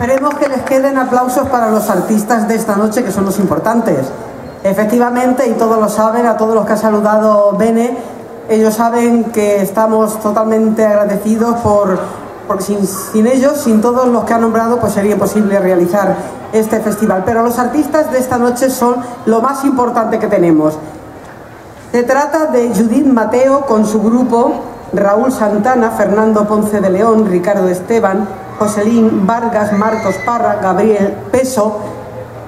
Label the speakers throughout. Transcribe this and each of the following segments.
Speaker 1: Esperemos que les queden aplausos para los artistas de esta noche, que son los importantes. Efectivamente, y todos lo saben, a todos los que ha saludado Bene, ellos saben que estamos totalmente agradecidos por, porque sin, ellos, sin todos los que ha nombrado, pues sería imposible realizar este festival. Pero los artistas de esta noche son lo más importante que tenemos. Se trata de Judith Mateo con su grupo, Raúl Santana, Fernando Ponce de León, Ricardo Esteban, Joselín Vargas, Marcos Parra, Gabriel Peso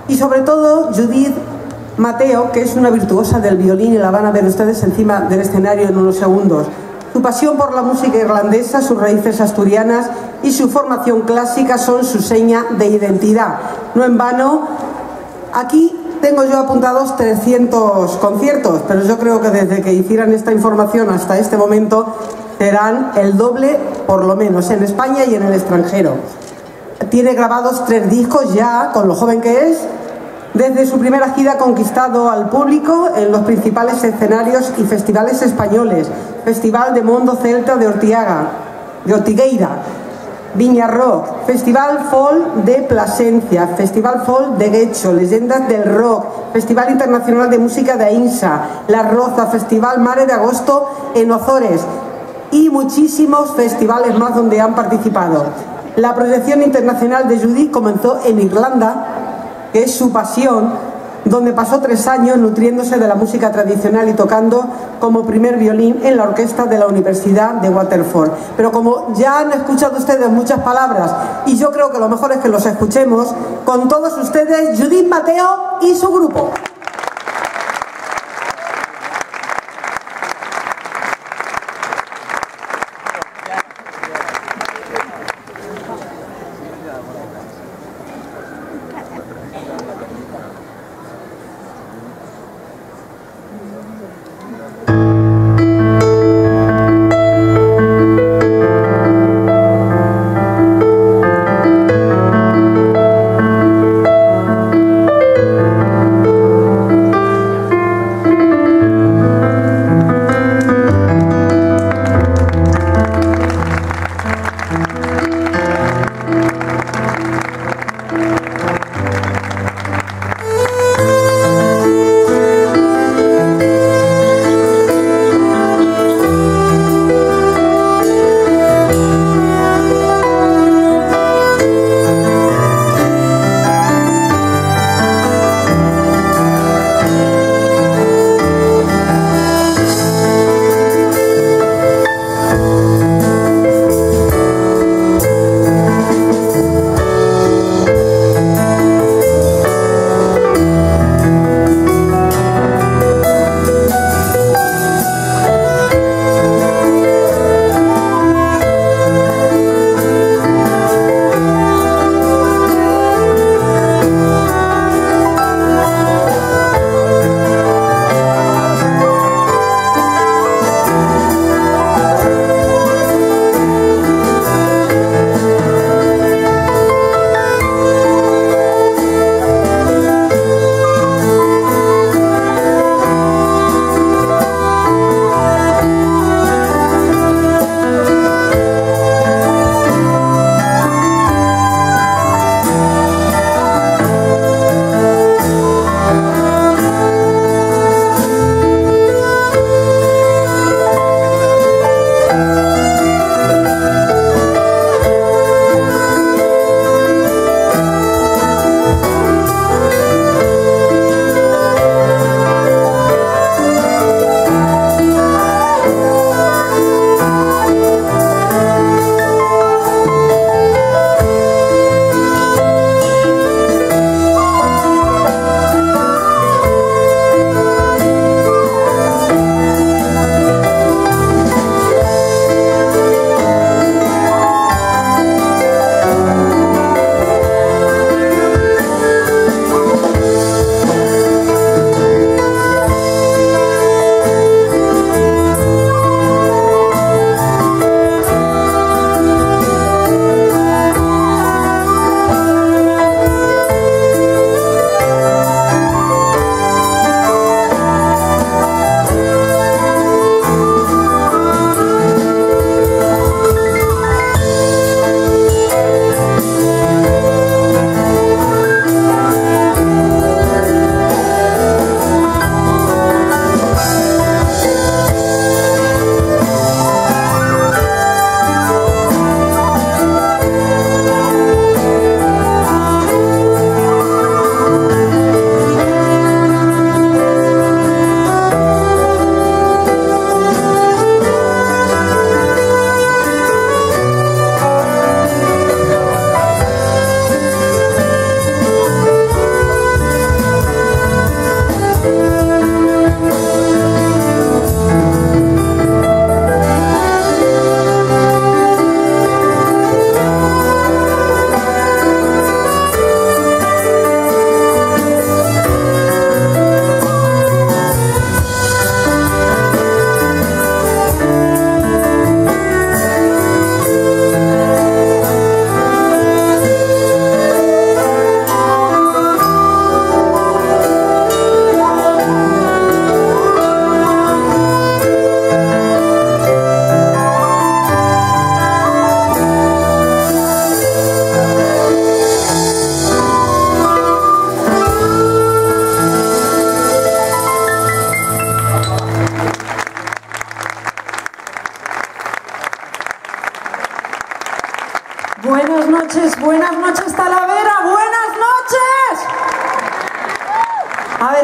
Speaker 1: y sobre todo Judith Mateo, que es una virtuosa del violín y la van a ver ustedes encima del escenario en unos segundos. Su pasión por la música irlandesa, sus raíces asturianas y su formación clásica son su seña de identidad. No en vano, aquí tengo yo apuntados 300 conciertos, pero yo creo que desde que hicieran esta información hasta este momento serán el doble, por lo menos, en España y en el extranjero. Tiene grabados tres discos ya, con lo joven que es, desde su primera gira conquistado al público en los principales escenarios y festivales españoles, Festival de Mundo Celta de Ortiaga, de Ortigueira, Viña Rock, Festival Fall de Plasencia, Festival Fall de Guecho, Leyendas del Rock, Festival Internacional de Música de Ainsa, La Roza, Festival Mare de Agosto en Ozores y muchísimos festivales más donde han participado. La proyección internacional de Judith comenzó en Irlanda, que es su pasión, donde pasó tres años nutriéndose de la música tradicional y tocando como primer violín en la orquesta de la Universidad de Waterford. Pero como ya han escuchado ustedes muchas palabras y yo creo que lo mejor es que los escuchemos, con todos ustedes Judith Mateo y su grupo.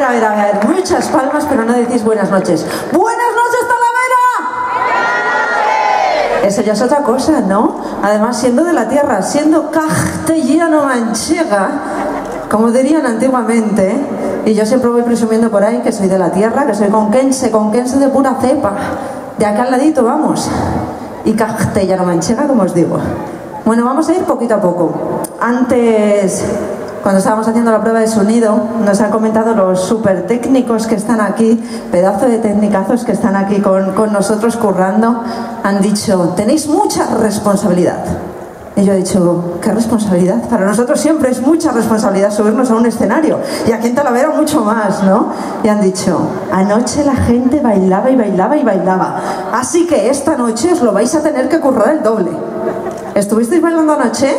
Speaker 2: A ver, a ver, a ver, muchas palmas, pero no decís buenas noches. Buenas noches, Talavera. Eso ya es otra cosa, ¿no? Además, siendo de la tierra, siendo castellano-manchega, como dirían antiguamente, y yo siempre voy presumiendo por ahí que soy de la tierra, que soy conquense, conquense de pura cepa, de acá al ladito, vamos, y castellano-manchega, como os digo. Bueno, vamos a ir poquito a poco. Antes cuando estábamos haciendo la prueba de sonido, nos han comentado los super técnicos que están aquí, pedazo de técnicazos que están aquí con, con nosotros currando, han dicho, tenéis mucha responsabilidad. Y yo he dicho, ¿qué responsabilidad? Para nosotros siempre es mucha responsabilidad subirnos a un escenario. Y aquí en Talavera mucho más, ¿no? Y han dicho, anoche la gente bailaba y bailaba y bailaba. Así que esta noche os lo vais a tener que currar el doble. ¿Estuvisteis bailando anoche?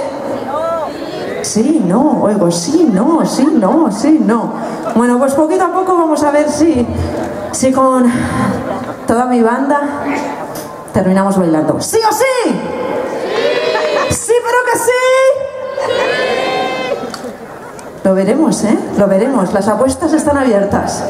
Speaker 2: Sí, no, oigo, sí, no, sí, no, sí, no. Bueno, pues poquito a poco vamos a ver si, si con toda mi banda terminamos bailando. ¿Sí o sí? Sí, pero que sí. Lo veremos, ¿eh? Lo veremos. Las apuestas están abiertas.